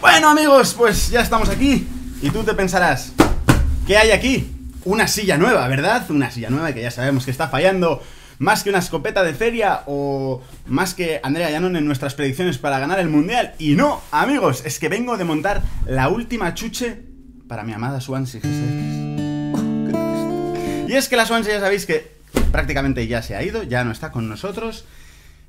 Bueno amigos, pues ya estamos aquí y tú te pensarás, ¿qué hay aquí? Una silla nueva, ¿verdad? Una silla nueva que ya sabemos que está fallando más que una escopeta de feria o más que Andrea Llanon en nuestras predicciones para ganar el mundial. Y no, amigos, es que vengo de montar la última chuche para mi amada Swansea Y es que la Swansea ya sabéis que prácticamente ya se ha ido, ya no está con nosotros.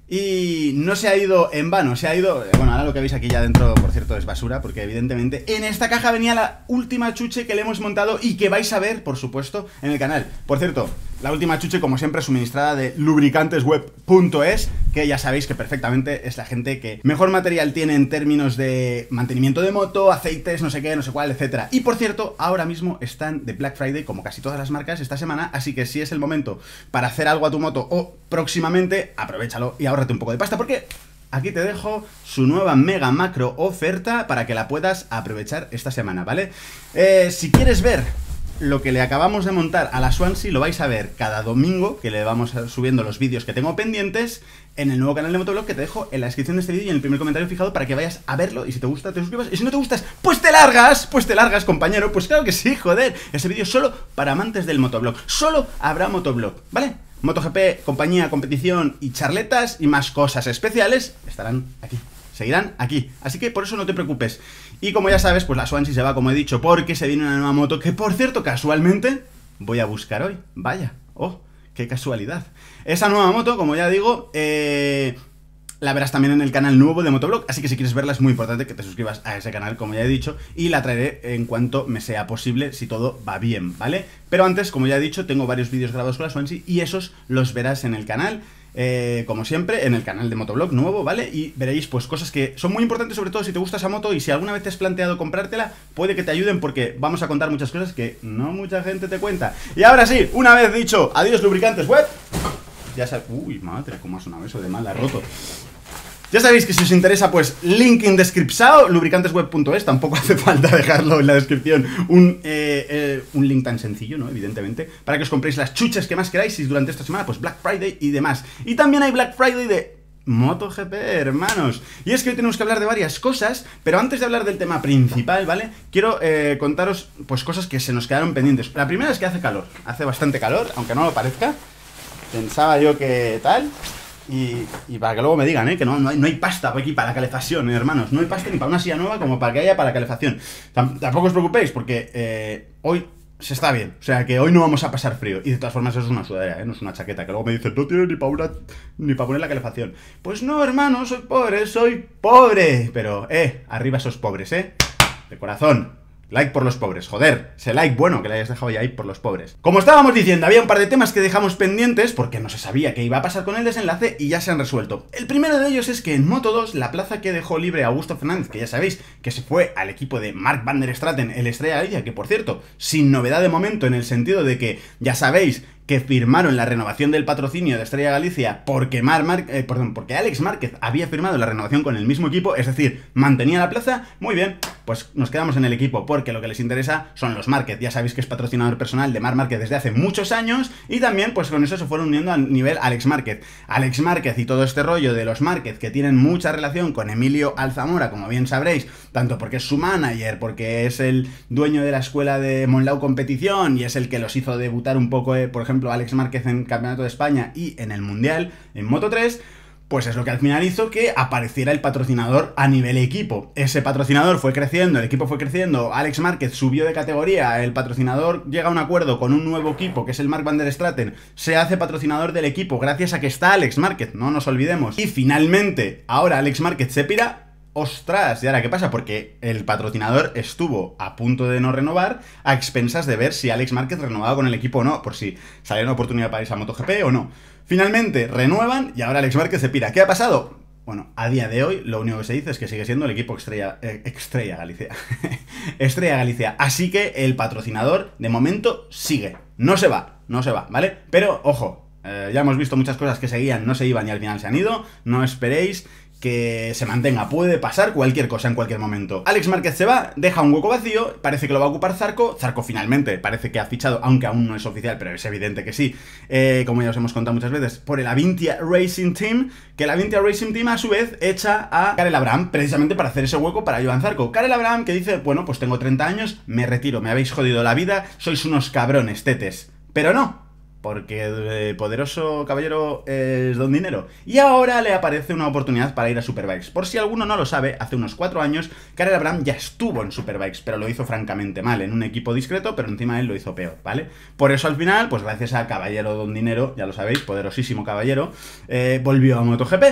Y no se ha ido en vano, se ha ido... Bueno, ahora lo que veis aquí ya dentro, por cierto, es basura, porque evidentemente en esta caja venía la última chuche que le hemos montado y que vais a ver, por supuesto, en el canal. Por cierto, la última chuche, como siempre, suministrada de lubricantesweb.es, que ya sabéis que perfectamente es la gente que mejor material tiene en términos de mantenimiento de moto, aceites, no sé qué, no sé cuál, etcétera. Y por cierto, ahora mismo están de Black Friday, como casi todas las marcas, esta semana, así que si es el momento para hacer algo a tu moto o próximamente, aprovechalo y ahórrate un poco de pasta, porque aquí te dejo su nueva mega macro oferta para que la puedas aprovechar esta semana, ¿vale? Eh, si quieres ver lo que le acabamos de montar a la Swansea lo vais a ver cada domingo, que le vamos subiendo los vídeos que tengo pendientes, en el nuevo canal de Motoblog que te dejo en la descripción de este vídeo y en el primer comentario fijado para que vayas a verlo y si te gusta te suscribas y si no te gustas, pues te largas, pues te largas compañero, pues claro que sí, joder, ese vídeo es solo para amantes del motoblog, solo habrá motoblog, ¿vale? MotoGP, compañía, competición y charletas y más cosas especiales estarán aquí seguirán aquí. Así que por eso no te preocupes. Y como ya sabes, pues la Swansea se va, como he dicho, porque se viene una nueva moto que, por cierto, casualmente voy a buscar hoy. Vaya, oh, qué casualidad. Esa nueva moto, como ya digo, eh, la verás también en el canal nuevo de Motoblog, así que si quieres verla es muy importante que te suscribas a ese canal, como ya he dicho, y la traeré en cuanto me sea posible, si todo va bien, ¿vale? Pero antes, como ya he dicho, tengo varios vídeos grabados con la Swansea y esos los verás en el canal. Eh, como siempre, en el canal de Motoblog nuevo, ¿vale? Y veréis pues cosas que son muy importantes, sobre todo si te gusta esa moto y si alguna vez te has planteado comprártela, puede que te ayuden porque vamos a contar muchas cosas que no mucha gente te cuenta. Y ahora sí, una vez dicho, adiós lubricantes web, ya sabes... Uy, madre, cómo ha sonado eso de mal, la roto. Ya sabéis que si os interesa, pues link en descripción, lubricantesweb.es, tampoco hace falta dejarlo en la descripción, un, eh, eh, un link tan sencillo, ¿no? Evidentemente, para que os compréis las chuchas que más queráis y durante esta semana, pues Black Friday y demás. Y también hay Black Friday de MotoGP, hermanos. Y es que hoy tenemos que hablar de varias cosas, pero antes de hablar del tema principal, ¿vale? Quiero eh, contaros, pues, cosas que se nos quedaron pendientes. La primera es que hace calor, hace bastante calor, aunque no lo parezca. Pensaba yo que tal, y, para que luego me digan, ¿eh? Que no, no, hay, pasta aquí para la calefacción, hermanos. No hay pasta ni para una silla nueva como para que haya para la calefacción. Tampoco os preocupéis, porque eh, hoy se está bien. O sea que hoy no vamos a pasar frío. Y de todas formas, eso es una sudadera, ¿eh? No es una chaqueta. Que luego me dicen, no tiene ni para ni para poner la calefacción. Pues no, hermano, soy pobre, soy pobre. Pero, eh, arriba esos pobres, ¿eh? De corazón. Like por los pobres, joder, ese like bueno que le hayas dejado ya ahí por los pobres. Como estábamos diciendo, había un par de temas que dejamos pendientes porque no se sabía qué iba a pasar con el desenlace y ya se han resuelto. El primero de ellos es que en Moto 2, la plaza que dejó libre Augusto Fernández, que ya sabéis que se fue al equipo de Mark van der Straten, el Estrella Galicia, que por cierto, sin novedad de momento en el sentido de que ya sabéis que firmaron la renovación del patrocinio de Estrella Galicia porque, Mar, eh, perdón, porque Alex Márquez había firmado la renovación con el mismo equipo, es decir, mantenía la plaza, muy bien, pues nos quedamos en el equipo porque lo que les interesa son los Márquez. Ya sabéis que es patrocinador personal de Mar Márquez desde hace muchos años y también pues con eso se fueron uniendo a nivel Alex Márquez. Alex Márquez y todo este rollo de los Márquez que tienen mucha relación con Emilio Alzamora, como bien sabréis, tanto porque es su manager, porque es el dueño de la escuela de Monlau Competición y es el que los hizo debutar un poco, eh, por Alex Márquez en Campeonato de España y en el Mundial en Moto 3, pues es lo que al final hizo que apareciera el patrocinador a nivel equipo. Ese patrocinador fue creciendo, el equipo fue creciendo, Alex Márquez subió de categoría, el patrocinador llega a un acuerdo con un nuevo equipo, que es el Mark van der Straten, se hace patrocinador del equipo gracias a que está Alex Márquez, no nos olvidemos. Y finalmente, ahora Alex Márquez se pira, ostras, ¿y ahora qué pasa? Porque el patrocinador estuvo a punto de no renovar a expensas de ver si Alex Márquez renovaba con el equipo o no, por si salía una oportunidad para irse a MotoGP o no. Finalmente renuevan y ahora Alex Márquez se pira. ¿Qué ha pasado? Bueno, a día de hoy lo único que se dice es que sigue siendo el equipo Estrella, eh, Estrella Galicia. Estrella Galicia. Así que el patrocinador de momento sigue. No se va, no se va, ¿vale? Pero ojo, eh, ya hemos visto muchas cosas que seguían, no se iban y al final se han ido. No esperéis que se mantenga. Puede pasar cualquier cosa en cualquier momento. Alex Márquez se va, deja un hueco vacío, parece que lo va a ocupar Zarco. Zarco finalmente parece que ha fichado, aunque aún no es oficial, pero es evidente que sí, eh, como ya os hemos contado muchas veces, por el Avintia Racing Team, que el Avintia Racing Team a su vez echa a Karel Abraham precisamente para hacer ese hueco para Joan Zarco. Karel Abraham que dice, bueno, pues tengo 30 años, me retiro, me habéis jodido la vida, sois unos cabrones, tetes. Pero no, porque el poderoso caballero es don dinero. Y ahora le aparece una oportunidad para ir a Superbikes. Por si alguno no lo sabe, hace unos cuatro años, Karel Abraham ya estuvo en Superbikes, pero lo hizo francamente mal, en un equipo discreto, pero encima él lo hizo peor, ¿vale? Por eso al final, pues gracias a caballero don dinero, ya lo sabéis, poderosísimo caballero, eh, volvió a MotoGP.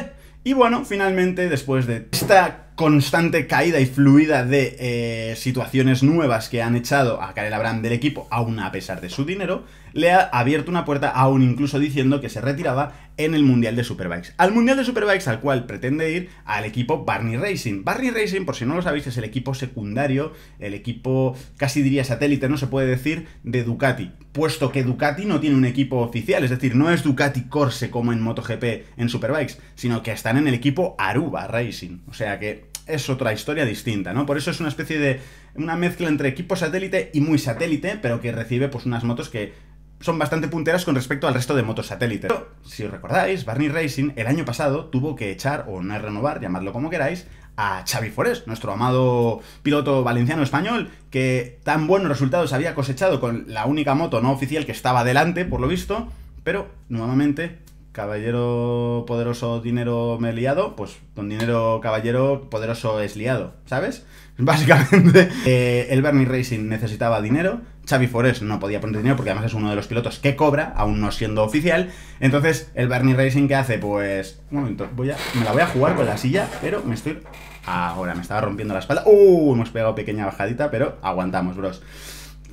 Y bueno, finalmente, después de esta constante caída y fluida de eh, situaciones nuevas que han echado a Karel Abraham del equipo, aún a pesar de su dinero, le ha abierto una puerta, aún incluso diciendo que se retiraba en el Mundial de Superbikes. Al Mundial de Superbikes al cual pretende ir al equipo Barney Racing. Barney Racing, por si no lo sabéis, es el equipo secundario, el equipo casi diría satélite, no se puede decir, de Ducati. Puesto que Ducati no tiene un equipo oficial, es decir, no es Ducati Corse como en MotoGP en Superbikes, sino que están en el equipo Aruba Racing. O sea que es otra historia distinta, ¿no? Por eso es una especie de una mezcla entre equipo satélite y muy satélite, pero que recibe pues unas motos que son bastante punteras con respecto al resto de motos satélite. Pero, si os recordáis, Barney Racing el año pasado tuvo que echar, o no renovar, llamadlo como queráis, a Xavi Forés, nuestro amado piloto valenciano-español, que tan buenos resultados había cosechado con la única moto no oficial que estaba delante, por lo visto, pero nuevamente caballero poderoso, dinero me liado, pues con dinero caballero poderoso es liado, ¿sabes? Básicamente, eh, el Bernie Racing necesitaba dinero, Xavi Forés no podía poner dinero porque además es uno de los pilotos que cobra, aún no siendo oficial. Entonces, el Bernie Racing, ¿qué hace? Pues, un momento, voy a, me la voy a jugar con la silla, pero me estoy... Ahora, me estaba rompiendo la espalda. ¡Uh! Hemos pegado pequeña bajadita, pero aguantamos, bros.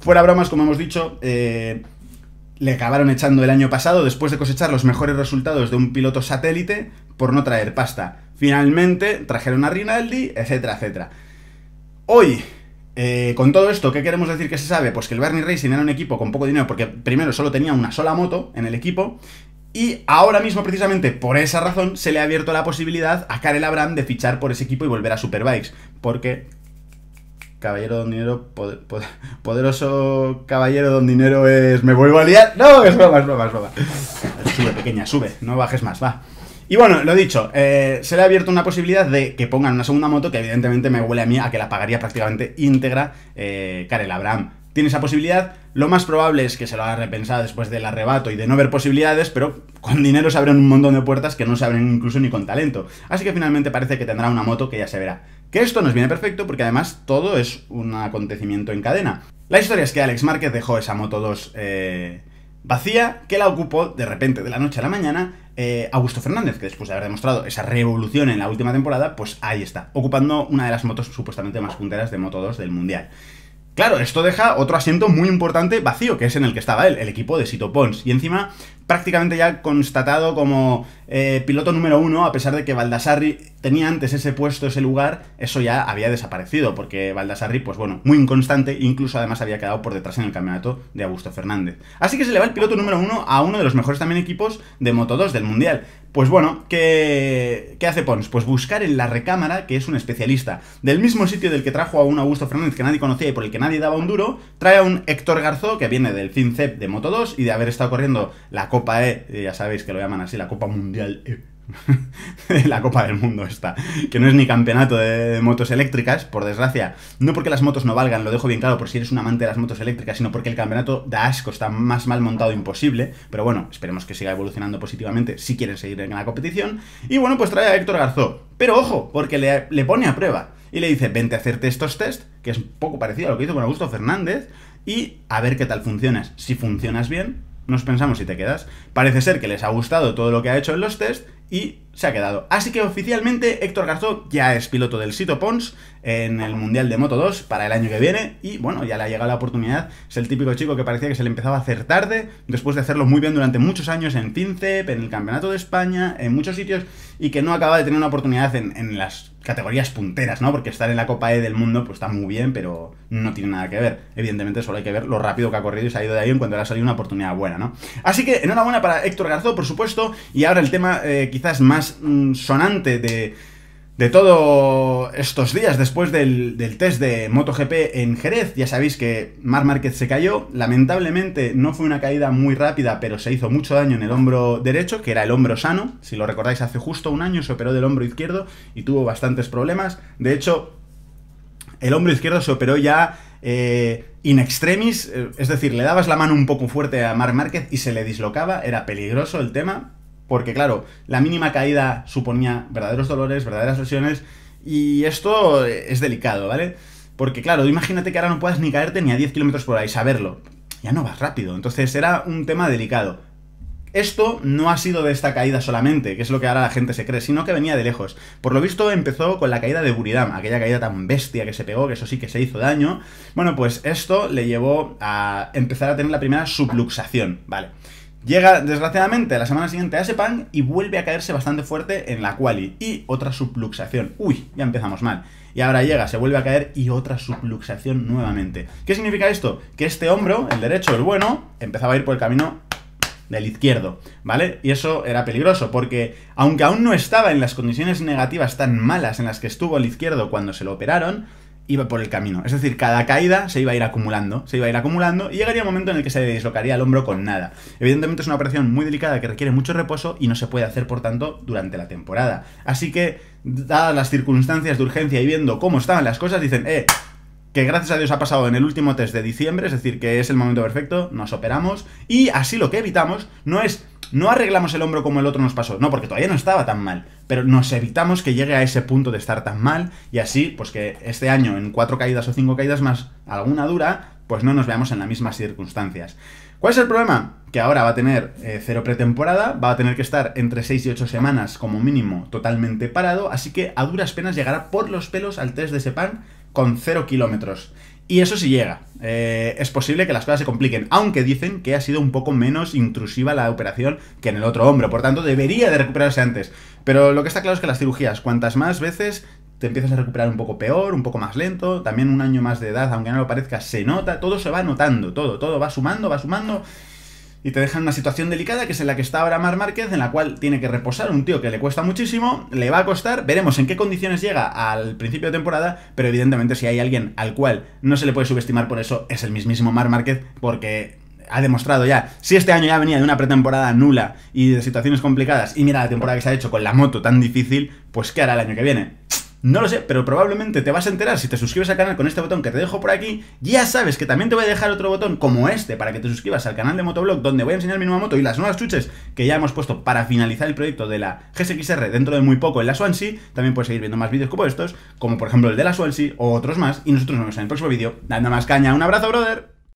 Fuera bromas, como hemos dicho, eh, le acabaron echando el año pasado después de cosechar los mejores resultados de un piloto satélite por no traer pasta. Finalmente trajeron a Rinaldi, etcétera, etcétera. Hoy, eh, con todo esto, ¿qué queremos decir que se sabe? Pues que el Bernie Racing era un equipo con poco dinero porque primero solo tenía una sola moto en el equipo y ahora mismo, precisamente por esa razón, se le ha abierto la posibilidad a Karel Abraham de fichar por ese equipo y volver a Superbikes. Porque Caballero don dinero, poderoso caballero don dinero es. ¿Me vuelvo a liar? No, es broma, es broma, es broma. Sube, pequeña, sube, no bajes más, va. Y bueno, lo dicho, eh, se le ha abierto una posibilidad de que pongan una segunda moto que evidentemente me huele a mí a que la pagaría prácticamente íntegra eh, Karel Abraham. Tiene esa posibilidad, lo más probable es que se lo haga repensado después del arrebato y de no ver posibilidades, pero con dinero se abren un montón de puertas que no se abren incluso ni con talento. Así que finalmente parece que tendrá una moto que ya se verá. Que esto nos viene perfecto porque además todo es un acontecimiento en cadena. La historia es que Alex Márquez dejó esa Moto 2 eh, vacía, que la ocupó de repente, de la noche a la mañana, eh, Augusto Fernández, que después de haber demostrado esa revolución en la última temporada, pues ahí está, ocupando una de las motos supuestamente más punteras de Moto 2 del Mundial. Claro, esto deja otro asiento muy importante vacío, que es en el que estaba él, el equipo de Sito Pons. Y encima, prácticamente ya constatado como eh, piloto número uno, a pesar de que Baldassarri tenía antes ese puesto, ese lugar, eso ya había desaparecido, porque Baldassarri, pues bueno, muy inconstante, incluso además había quedado por detrás en el campeonato de Augusto Fernández. Así que se le va el piloto número uno a uno de los mejores también equipos de Moto 2 del Mundial. Pues bueno, ¿qué, ¿qué, hace Pons? Pues buscar en la recámara, que es un especialista del mismo sitio del que trajo a un Augusto Fernández que nadie conocía y por el que nadie daba un duro, trae a un Héctor Garzó, que viene del FinCEP de Moto 2 y de haber estado corriendo la Copa E, ya sabéis que lo llaman así, la Copa Mundial E. La Copa del Mundo esta, que no es ni campeonato de motos eléctricas, por desgracia, no porque las motos no valgan, lo dejo bien claro por si eres un amante de las motos eléctricas, sino porque el campeonato da asco, está más mal montado imposible, pero bueno, esperemos que siga evolucionando positivamente si quieren seguir en la competición, y bueno, pues trae a Héctor Garzó, pero ojo, porque le, le pone a prueba, y le dice, vente a hacerte estos test, que es un poco parecido a lo que hizo con Augusto Fernández, y a ver qué tal funcionas, si funcionas bien, nos pensamos si te quedas. Parece ser que les ha gustado todo lo que ha hecho en los test y se ha quedado. Así que oficialmente Héctor Garzó ya es piloto del Sito Pons en el Mundial de Moto 2 para el año que viene y bueno, ya le ha llegado la oportunidad. Es el típico chico que parecía que se le empezaba a hacer tarde después de hacerlo muy bien durante muchos años en FinCEP, en el Campeonato de España, en muchos sitios y que no acaba de tener una oportunidad en, en las categorías punteras, ¿no? Porque estar en la Copa E del mundo pues está muy bien, pero no tiene nada que ver. Evidentemente solo hay que ver lo rápido que ha corrido y se ha ido de ahí en cuanto le ha salido una oportunidad buena, ¿no? Así que enhorabuena para Héctor Garzó, por supuesto, y ahora el tema eh, quizás más mm, sonante de de todos estos días después del, test de MotoGP en Jerez. Ya sabéis que Mar Márquez se cayó. Lamentablemente no fue una caída muy rápida, pero se hizo mucho daño en el hombro derecho, que era el hombro sano. Si lo recordáis, hace justo un año se operó del hombro izquierdo y tuvo bastantes problemas. De hecho, el hombro izquierdo se operó ya eh, in extremis, eh, es decir, le dabas la mano un poco fuerte a Mar Márquez y se le dislocaba. Era peligroso el tema. Porque claro, la mínima caída suponía verdaderos dolores, verdaderas lesiones, y esto es delicado, ¿vale? Porque claro, imagínate que ahora no puedas ni caerte ni a 10 kilómetros por ahí, saberlo. Ya no vas rápido, entonces era un tema delicado. Esto no ha sido de esta caída solamente, que es lo que ahora la gente se cree, sino que venía de lejos. Por lo visto empezó con la caída de Buridam, aquella caída tan bestia que se pegó, que eso sí que se hizo daño. Bueno, pues esto le llevó a empezar a tener la primera subluxación, ¿vale? Llega, desgraciadamente, la semana siguiente a Sepang y vuelve a caerse bastante fuerte en la quali. Y otra subluxación. Uy, ya empezamos mal. Y ahora llega, se vuelve a caer y otra subluxación nuevamente. ¿Qué significa esto? Que este hombro, el derecho, el bueno, empezaba a ir por el camino del izquierdo, ¿vale? Y eso era peligroso, porque aunque aún no estaba en las condiciones negativas tan malas en las que estuvo el izquierdo cuando se lo operaron, iba por el camino. Es decir, cada caída se iba a ir acumulando, se iba a ir acumulando y llegaría un momento en el que se dislocaría el hombro con nada. Evidentemente es una operación muy delicada que requiere mucho reposo y no se puede hacer, por tanto, durante la temporada. Así que, dadas las circunstancias de urgencia y viendo cómo estaban las cosas, dicen, eh, que gracias a Dios ha pasado en el último test de diciembre, es decir, que es el momento perfecto, nos operamos y así lo que evitamos no es no arreglamos el hombro como el otro nos pasó, no, porque todavía no estaba tan mal, pero nos evitamos que llegue a ese punto de estar tan mal y así, pues que este año en cuatro caídas o cinco caídas más alguna dura, pues no nos veamos en las mismas circunstancias. ¿Cuál es el problema? Que ahora va a tener eh, cero pretemporada, va a tener que estar entre 6 y 8 semanas como mínimo totalmente parado, así que a duras penas llegará por los pelos al test de Sepan con 0 kilómetros. Y eso sí llega. Eh, es posible que las cosas se compliquen, aunque dicen que ha sido un poco menos intrusiva la operación que en el otro hombro, por tanto debería de recuperarse antes. Pero lo que está claro es que las cirugías, cuantas más veces te empiezas a recuperar un poco peor, un poco más lento, también un año más de edad, aunque no lo parezca, se nota, todo se va notando, todo, todo va sumando, va sumando y te dejan una situación delicada que es en la que está ahora Mar Márquez, en la cual tiene que reposar un tío que le cuesta muchísimo, le va a costar, veremos en qué condiciones llega al principio de temporada, pero evidentemente si hay alguien al cual no se le puede subestimar por eso, es el mismísimo Mar Márquez, porque ha demostrado ya, si este año ya venía de una pretemporada nula y de situaciones complicadas, y mira la temporada que se ha hecho con la moto tan difícil, pues ¿qué hará el año que viene? No lo sé, pero probablemente te vas a enterar si te suscribes al canal con este botón que te dejo por aquí. Ya sabes que también te voy a dejar otro botón como este para que te suscribas al canal de Motoblog donde voy a enseñar mi nueva moto y las nuevas chuches que ya hemos puesto para finalizar el proyecto de la GSXR dentro de muy poco en la Swansea. También puedes seguir viendo más vídeos como estos, como por ejemplo el de la Swansea o otros más. Y nosotros nos vemos en el próximo vídeo dando más caña. Un abrazo, brother.